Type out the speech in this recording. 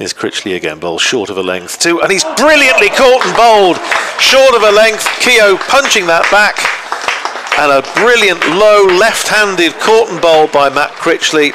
Is Critchley again, ball short of a length too, and he's brilliantly caught and bowled. Short of a length, Keogh punching that back. And a brilliant low left-handed caught and bowled by Matt Critchley.